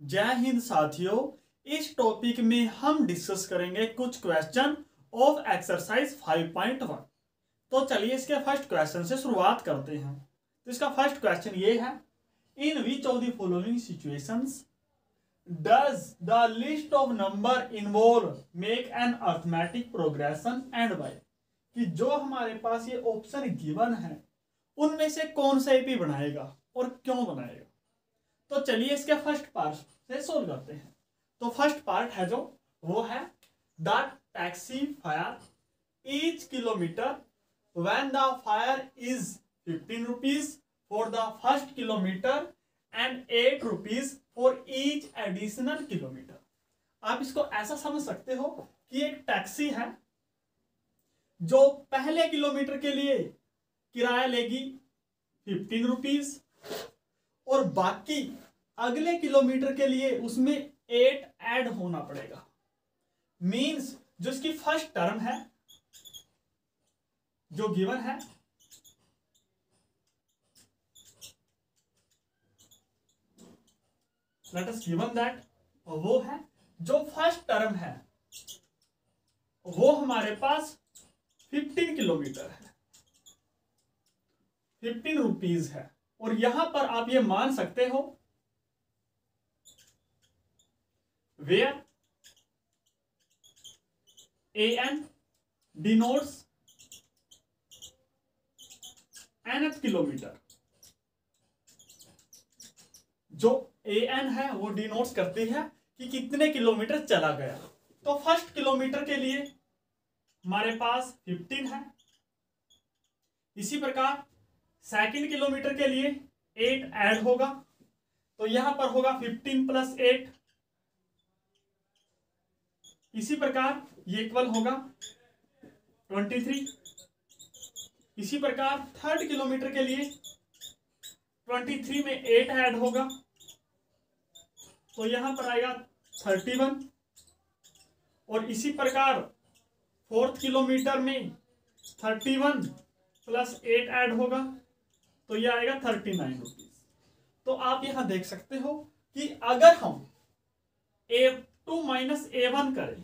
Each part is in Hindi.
जय हिंद साथियों, इस टॉपिक में हम डिस्कस करेंगे कुछ क्वेश्चन ऑफ़ एक्सरसाइज 5.1 तो चलिए इसके फ़र्स्ट क्वेश्चन से शुरुआत करते हैं। तो इसका फ़र्स्ट क्वेश्चन ये है in which of the following situations does the list of number involve make an arithmetic progression and by कि जो हमारे पास ये ऑप्शन गिवन है, उनमें से कौन सा एपी बनाएगा और क्यों बनाएगा? तो चलिए इसके फ़र्स्ट पार्ट से सोल्व करते हैं। तो फ़र्स्ट पार्ट है जो, वो है the taxi fare each kilometre when the fare is fifteen rupees for the first kilometre and eight rupees for each additional kilometre आप इसको ऐसा समझ सकते हो कि एक टैक्सी है जो पहले किलोमीटर के लिए किराया लेगी फिफ्टीन रुपीज़ और बाकी अगले किलोमीटर के लिए उसमें एट ऐड होना पड़ेगा। मींस जो इसकी फ़र्स्ट टर्म है, जो गिवन है लेट अस गिवन दैट वो है, जो फ़र्स्ट टर्म है, वो हमारे पास 15 किलोमीटर है। 15 रुपीज़ है। और यहाँ पर आप ये मान सकते हो where a n denotes nth kilometre जो ए एन है, वो डिनोट्स करती है कि कितने किलोमीटर चला गया। तो फ़र्स्ट किलोमीटर के लिए हमारे पास 15 है। इसी प्रकार सेकंड किलोमीटर के लिए एट ऐड होगा। तो यहाँ पर होगा फिफ्टीन प्लस एट। इसी प्रकार ये इक्वल होगा ट्वेंटी थ्री। इसी प्रकार थर्ड किलोमीटर के लिए ट्वेंटी थ्री में एट ऐड होगा। तो यहाँ पर आएगा थर्टी वन। और इसी प्रकार फोर्थ किलोमीटर में thirty one plus eight add होगा। तो ये आएगा थर्टी नाइन रुपीज़ तो आप यहाँ देख सकते हो कि अगर हम a two minus a one करें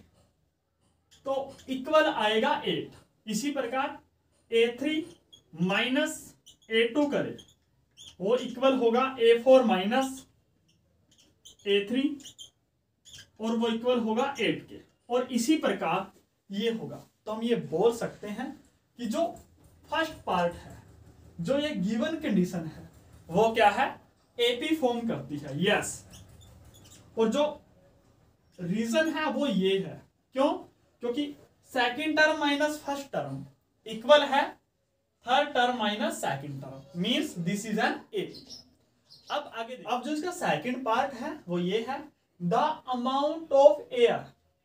तो इक्वल आएगा एट इसी प्रकार a three minus a two करें, वो इक्वल होगा a four minus a three और वो इक्वल होगा एट के. और इसी प्रकार ये होगा. तो हम ये बोल सकते हैं कि जो फ़र्स्ट पार्ट है जो ये गिवन कंडीशन है, वो क्या है? एपी फॉर्म करती है यस और जो रीजन है, वो ये है। क्यों? क्योंकि second term minus first term equal है third term minus second term means this is an AP अब आगे अब जो इसका सेकंड पार्ट है, वो ये है the amount of air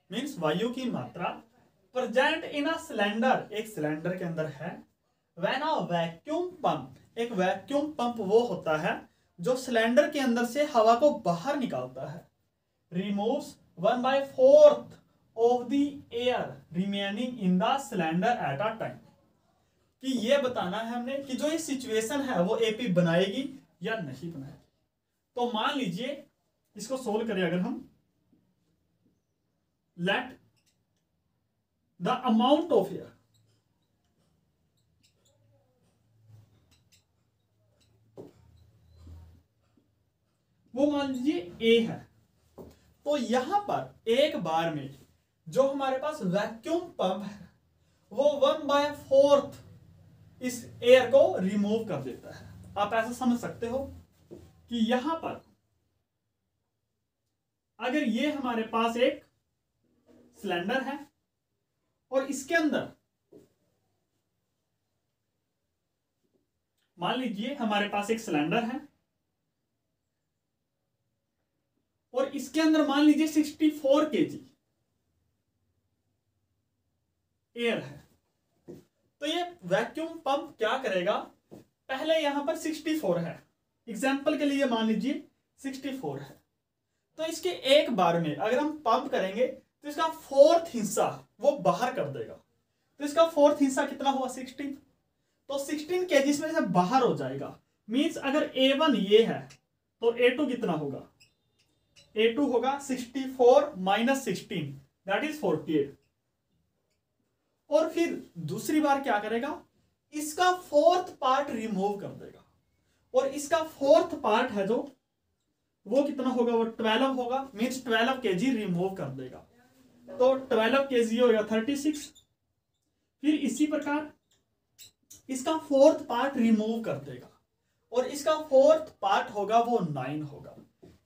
means वायु की मात्रा प्रेजेंट इन अ सिलेंडर एक सिलेंडर के अंदर है वैन अ वैक्यूम पंप। एक वैक्यूम पंप वो होता है जो सिलेंडर के अंदर से हवा को बाहर निकालता है। Removes one by fourth of the air remaining in the cylinder at a time कि ये बताना है हमने कि जो ये सिचुएशन है, वो एपी बनाएगी या नहीं बनाएगी। तो मान लीजिए, इसको सोल्व करें अगर हम। Let the amount of air वो मान लीजिए ए है। तो यहाँ पर एक बार में जो हमारे पास वैक्यूम पंप है, वो वन बाय फोर्थ इस एयर को रिमूव कर देता है। आप ऐसा समझ सकते हो कि यहाँ पर अगर ये हमारे पास एक सिलेंडर है और इसके अंदर मान लीजिए हमारे पास एक सिलेंडर है और इसके अंदर मान लीजिए सिक्सटी फोर के जी एयर है। तो ये वैक्यूम पंप क्या करेगा? पहले यहाँ पर सिक्सटी फोर है। एग्ज़ाम्पल के लिए मान लीजिए सिक्सटी फोर है। तो इसके एक बार में अगर हम पंप करेंगे तो इसका फोर्थ हिस्सा वो बाहर कर देगा। तो इसका फोर्थ हिस्सा कितना हुआ? सिक्सटीन तो सिक्सटीन के में से बाहर हो जाएगा। मीन्स अगर ए वन ये है तो ए टू कितना होगा? ए टू होगा sixty four minus sixteen that is forty eight और फिर दूसरी बार क्या करेगा? इसका फोर्थ पार्ट रिमूव कर देगा। और इसका फोर्थ पार्ट है जो, वो कितना होगा? वो ट्वेल्व होगा मीन्स ट्वेल्व के जी रिमूव कर देगा। तो ट्वेल्व के जी होगा थर्टी सिक्स फिर इसी प्रकार इसका फोर्थ पार्ट रिमूव कर देगा। और इसका फोर्थ पार्ट होगा, वो नाइन होगा।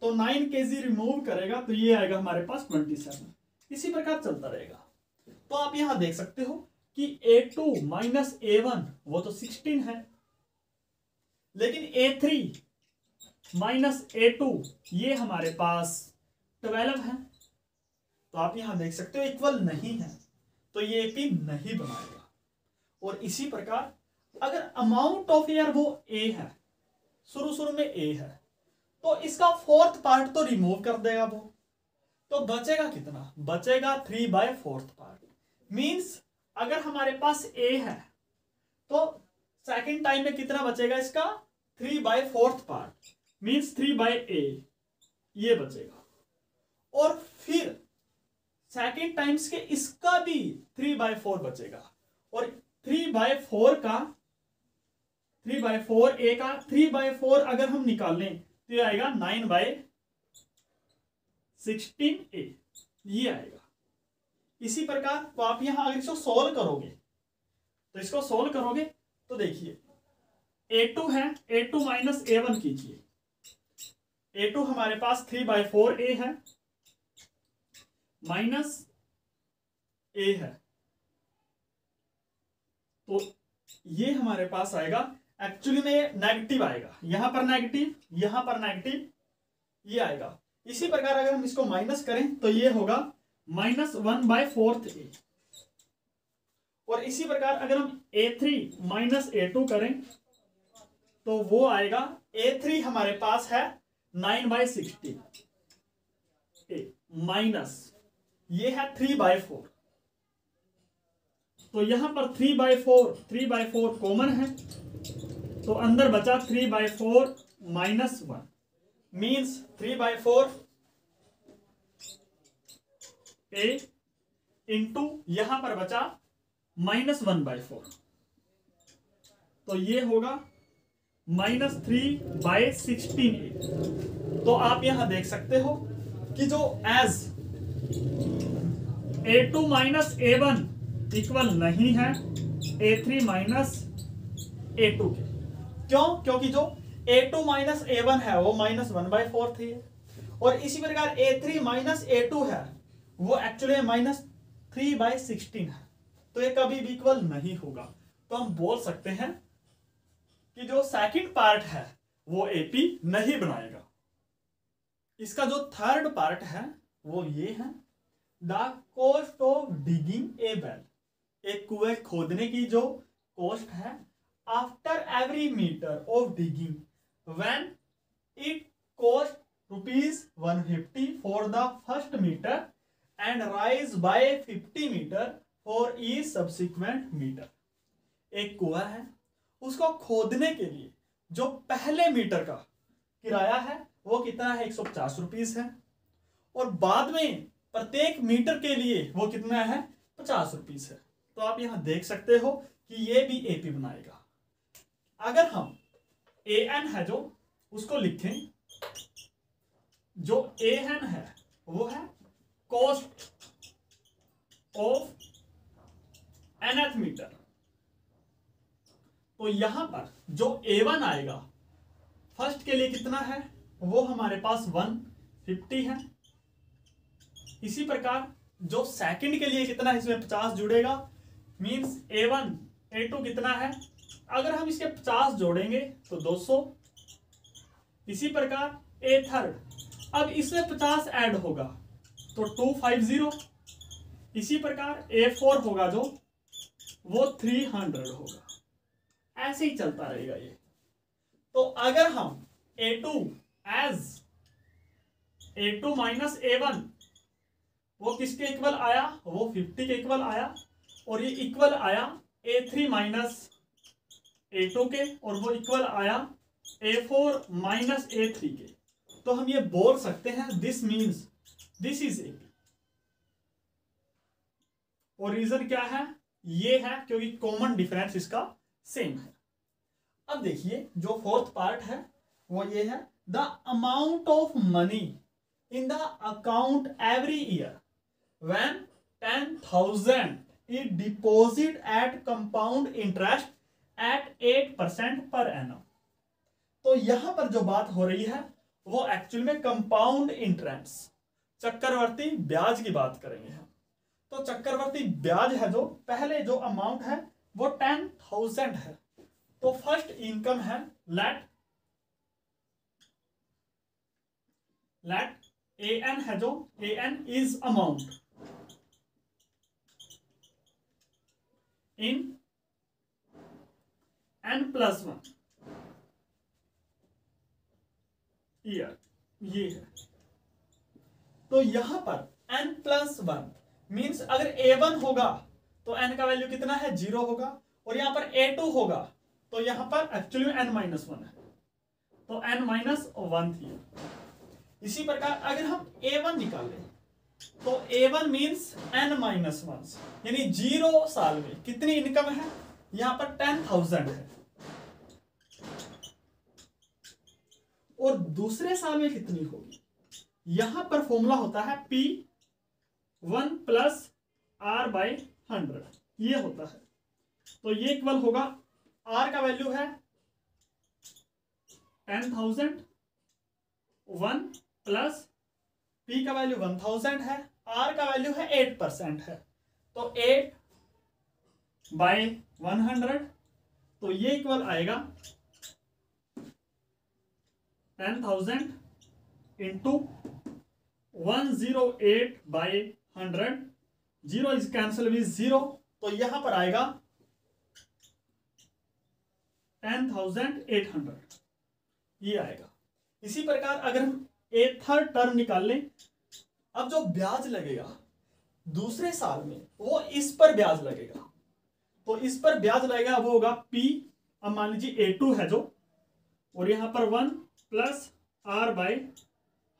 तो नाइन के जी रिमूव करेगा तो ये आएगा हमारे पास ट्वेंटी सेवन इसी प्रकार चलता रहेगा। तो आप यहाँ देख सकते हो कि a two minus a one वो तो सिक्सटीन है। लेकिन a three minus a two ये हमारे पास ट्वेल्व है। तो आप यहाँ देख सकते हो इक्वल नहीं है। तो ये पी नहीं बनाएगा। और इसी प्रकार, अगर अमाउंट ऑफ़ एयर वो ए है शुरू शुरू में ए है तो इसका फोर्थ पार्ट तो रिमूव कर देगा वो। तो बचेगा कितना? बचेगा three by fourth part means अगर हमारे पास ए है तो सेकंड टाइम में कितना बचेगा इसका? Three by fourth part means three by a ये बचेगा। और फिर सेकंड टाइम्स के इसका भी थ्री बाय फोर बचेगा। और थ्री बाय फोर का थ्री बाय फोर ए का थ्री बाय फोर अगर हम निकाल तो ये आएगा नाइन बाय सिक्सटीन ए ये आएगा। इसी प्रकार तो आप यहाँ अगर इसको सोल्व करोगे तो इसको सोल्व करोगे तो देखिए ए टू है a two minus a one कीजिए। ए टू हमारे पास थ्री बाय फोर ए है माइनस ए है। तो ये हमारे पास आएगा एक्चुअली में नेगेटिव आएगा। यहाँ पर नेगेटिव यहाँ पर नेगेटिव ये आएगा। इसी प्रकार अगर हम इसको माइनस करें तो ये होगा minus one by fourth a और इसी प्रकार अगर हम a three minus a two करें तो वो आएगा ए थ्री हमारे पास है nine by sixty a minus ये है थ्री बाय फोर तो यहाँ पर three by four three by four common है। तो अंदर बचा three by four minus one means three by four a into यहाँ पर बचा माइनस वन बाय फोर तो ये होगा minus three by sixteen a तो आप यहाँ देख सकते हो कि जो as a two minus a one equal नहीं है a three minus a two के। क्यों? क्योंकि जो a two minus a one है, वो माइनस वन बाई फोर थी। और इसी प्रकार a three minus a two है, वो actually minus three by sixteen है। तो ये कभी भी इक्वल नहीं होगा। तो हम बोल सकते हैं कि जो सेकंड पार्ट है, वो एपी नहीं बनाएगा। इसका जो थर्ड पार्ट है, वो ये है। The cost of digging a well एक कुएँ खोदने की जो कॉस्ट है after every metre of digging when it cost rupees one fifty for the first metre and rise by fifty metre for E subsequent metre एक कुआ है, उसको खोदने के लिए जो पहले मीटर का किराया है, वो कितना है? एक सौ पचास रुपीज़ है। और बाद में प्रत्येक मीटर के लिए वो कितना है? पचास रुपीज़ है। तो आप यहाँ देख सकते हो कि ये भी एपी बनाएगा। अगर हम ए एन है जो, उसको लिखें, जो ए एन है, वो है कॉस्ट ऑफ़ एनथ मीटर तो यहाँ पर जो ए वन आएगा फ़र्स्ट के लिए कितना है? वो हमारे पास वन फिफ्टी है। इसी प्रकार, जो सेकंड के लिए कितना इसमें पचास जुड़ेगा। Means a one a two कितना है? अगर हम इसके पचास जोड़ेंगे तो दो सौ। इसी प्रकार ए थर्ड अब इसमें पचास ऐड होगा तो टू फाइव ज़ीरो इसी प्रकार ए फोर होगा जो, वो थ्री हंड्रेड होगा। ऐसे ही चलता रहेगा ये। तो अगर हम a two as a two minus a one वो किसके इक्वल आया? वो फिफ्टी के इक्वल आया। और ये इक्वल आया a three minus a two के और वो इक्वल आया a four minus a three के। तो हम ये बोल सकते हैं this means this is AP और रीजन क्या है? ये है क्योंकि कॉमन डिफरेंस इसका सेम है। अब देखिए, जो फोर्थ पार्ट है, वो ये है the amount of money in the account every year when ten thousand is deposit at compound interest at eight percent per annum तो यहाँ पर जो बात हो रही है, वो एक्चुअल में कंपाउंड इंटरेस्ट चक्रवर्ती ब्याज की बात करेंगे हम तो चक्रवर्ती ब्याज है जो, पहले जो अमाउंट है, वो टेन थाउज़ेंड है। तो फ़र्स्ट इनकम है लेट लेट ए एन है जो a n is amount in n plus one year ये है। तो यहाँ पर एन प्लस वन मीन्स अगर ए वन होगा तो एन का वैल्यू कितना है? ज़ीरो होगा। और यहाँ पर ए टू होगा तो यहाँ पर एक्चुअली एन माइनस वन है। तो एन माइनस वन थी इसी प्रकार अगर हम ए वन निकालें तो a one means n minus one यानी ज़ीरो साल में। कितनी इनकम है? यहाँ पर टेन थाउज़ेंड है। और दूसरे साल में कितनी होगी? यहाँ पर फॉर्मूला होता है P one plus R by hundred ये होता है। तो ये इक्वल होगा। आर का वैल्यू है ten thousand one plus P का वैल्यू वन थाउज़ेंड है आर का वैल्यू है एट परसेंट है। तो एट बाय वन हंड्रेड तो ये इक्वल आएगा ten thousand into one zero eight by hundred zero is cancel with zero तो यहाँ पर आएगा टेन थाउज़ेंड एट हंड्रेड ये आएगा। इसी प्रकार अगर हम ए थर्ड टर्म निकाल लें। अब जो ब्याज लगेगा, दूसरे साल में, वो इस पर ब्याज लगेगा। तो इस पर ब्याज लगेगा वो होगा पी अब मान लीजिए ए टू है जो, और यहाँ पर one plus R by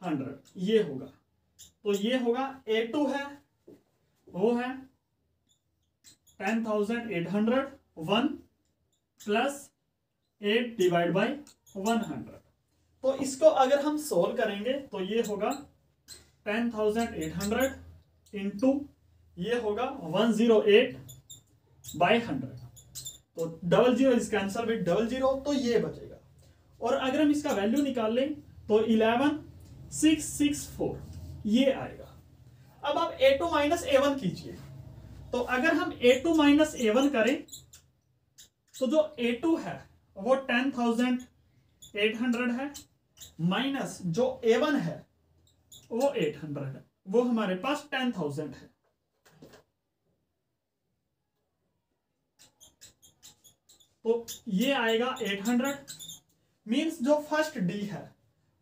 hundred ये होगा। तो ये होगा ए टू है, वो है ten thousand eight hundred one plus eight divide by one hundred तो इसको अगर हम सोल्व करेंगे तो ये होगा ten thousand eight hundred into ये होगा one zero eight by hundred तो double zero is cancel with double zero तो ये बचेगा। और अगर हम इसका वैल्यू निकाल लें तो इलेवन सिक्स सिक्स फोर ये आएगा। अब आप a two minus a one कीजिए। तो अगर हम a two minus a one करें तो जो ए टू है, वो टेन थाउज़ेंड एट हंड्रेड है। माइनस जो ए वन है, वो एट हंड्रेड है। वो हमारे पास टेन थाउज़ेंड है। तो ये आएगा एट हंड्रेड मीन्स जो फ़र्स्ट डी है,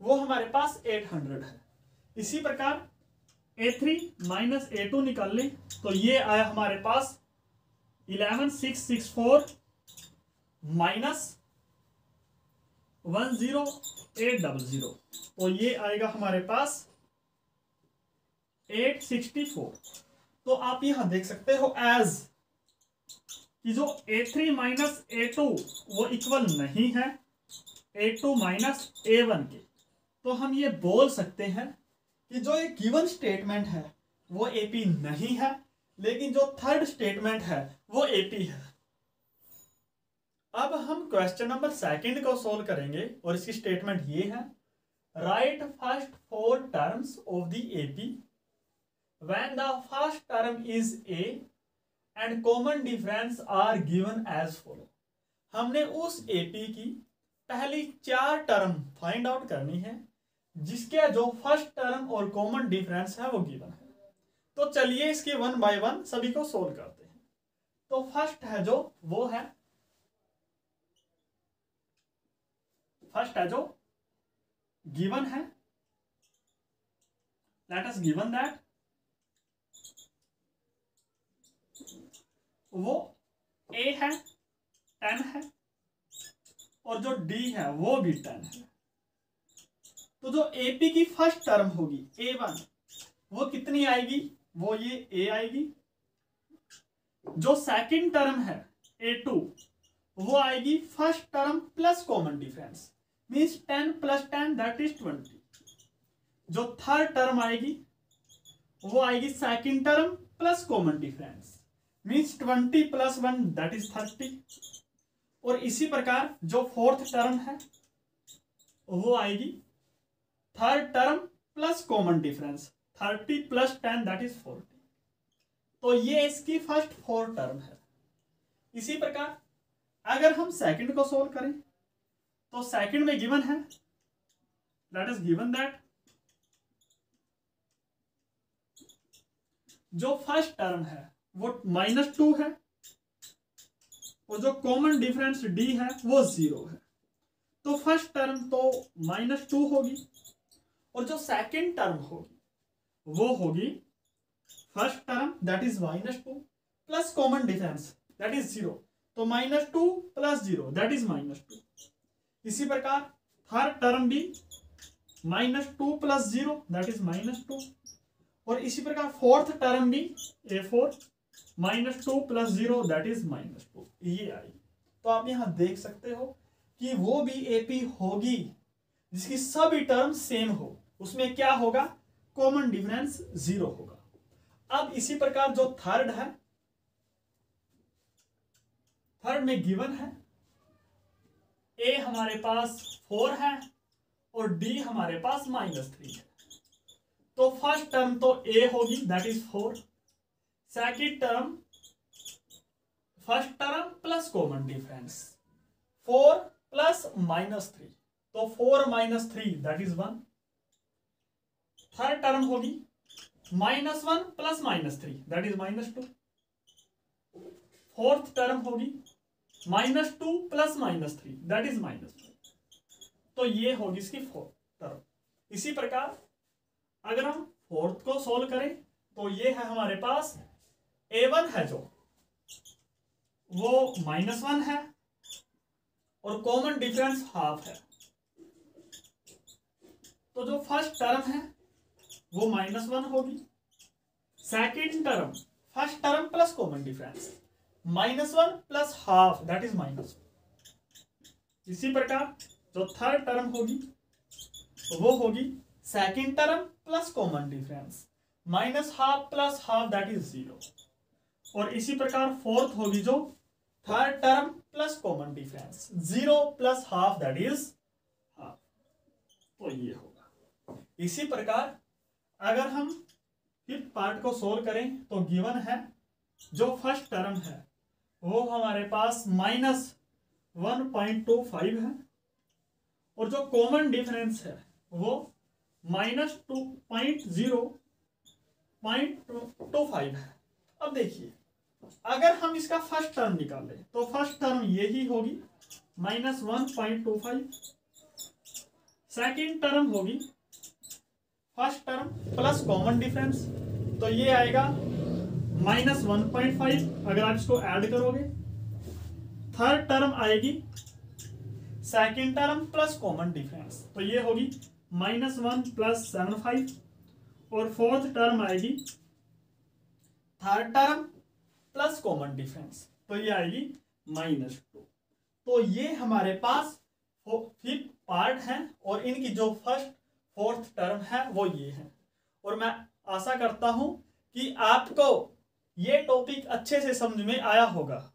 वो हमारे पास एट हंड्रेड है। इसी प्रकार a three minus a two निकाल लें तो ये आया हमारे पास eleven six six four minus one zero eight double zero. तो ये आएगा हमारे पास एट सिक्सटी फोर। तो आप यहाँ देख सकते हो एज कि जो a three minus a two वो इक्वल नहीं है। A two minus a one के। तो हम ये बोल सकते हैं कि जो ये गिवन स्टेटमेंट है, वो एपी नहीं है, लेकिन जो थर्ड स्टेटमेंट है, वो एपी है। अब हम क्वेश्चन नंबर सेकंड को सोल्व करेंगे और इसकी स्टेटमेंट ये है write first four terms of the AP when the first term is a and common difference are given as follow हमने उस एपी की पहली चार टर्म फाइंड आउट करनी है, जिसके जो फ़र्स्ट टर्म और कॉमन डिफरेंस है वो गिवन है। तो चलिए इसके वन बाय वन सभी को सोल्व करते हैं। तो फ़र्स्ट है जो, वो है फ़र्स्ट है जो गिवन है। लेट अस गिवन दैट वो ए है टेन है, और जो डी है, वो भी टेन है। तो जो एपी की फ़र्स्ट टर्म होगी ए वन वो कितनी आएगी? वो ये ए आएगी। जो सेकंड टर्म है ए टू वो आएगी first term plus common difference means ten plus ten that is twenty जो थर्ड टर्म आएगी, वो आएगी second term plus common difference means twenty plus one that is thirty और इसी प्रकार जो फोर्थ टर्म है, वो आएगी third term plus common difference thirty plus ten that is forty तो ये इसकी फ़र्स्ट फोर टर्म है। इसी प्रकार, अगर हम सेकंड को सोल्व करें तो सेकंड में गिवन है। दैट इज़ गिवन दैट जो फ़र्स्ट टर्म है, वो माइनस टू है। और जो कॉमन डिफरेंस डी है, वो ज़ीरो है। तो फ़र्स्ट टर्म तो माइनस टू होगी। और जो सेकंड टर्म होगी, वो होगी first term that is minus two plus common difference that is zero तो minus two plus zero that is minus two इसी प्रकार थर्ड टर्म भी minus two plus zero that is minus two. और इसी प्रकार फोर्थ टर्म भी a four, minus two plus zero that is minus two. ये आई। तो आप यहाँ देख सकते हो कि वो भी एपी होगी, जिसकी सभी टर्म सेम हो। उसमें क्या होगा? कॉमन डिफरेंस ज़ीरो होगा। अब इसी प्रकार जो थर्ड है थर्ड में गिवन है ए हमारे पास फोर है और डी हमारे पास माइनस थ्री है। तो फ़र्स्ट टर्म तो ए होगी that is four second term first term plus common difference four plus minus three तो four minus three that is one third term होगी minus one plus minus three that is minus two fourth term होगी minus two plus minus three that is minus तो ये होगी इसकी फोर्थ टर्म इसी प्रकार, अगर हम फोर्थ को सोल्व करें तो ये है हमारे पास ए वन है जो, वो माइनस वन है और कॉमन डिफरेंस हाफ़ है. तो जो फ़र्स्ट टर्म है, वो माइनस वन होगी. Second term first term plus common difference minus one plus half that is minus इसी प्रकार जो थर्ड टर्म होगी, वो होगी second term plus common difference minus half plus half that is zero और इसी प्रकार फोर्थ होगी जो third term plus common difference zero plus half that is half तो ये होगा। इसी प्रकार अगर हम फिफ्थ पार्ट को सोल्व करें तो गिवन है जो फ़र्स्ट टर्म है। वो हमारे पास minus one point two five है। और जो कॉमन डिफरेंस है, वो minus two point zero point two five है। अब देखिए, अगर हम इसका फ़र्स्ट टर्म निकालें तो फ़र्स्ट टर्म यही होगी, minus one point two five. Second term होगी, first term plus common difference. तो ये आएगा माइनस वन पॉइंट फाइव अगर आप इसको ऐड करोगे, थर्ड टर्म आएगी, second term plus common difference. तो ये होगी minus one plus seven five और फोर्थ टर्म आएगी, third term plus common difference. तो ये आएगी माइनस टू। तो ये हमारे पास फिफ्थ पार्ट है और इनकी जो फ़र्स्ट, फोर्थ टर्म है वो ये है। और मैं आशा करता हूँ कि आपको ये टॉपिक अच्छे से समझ में आया होगा।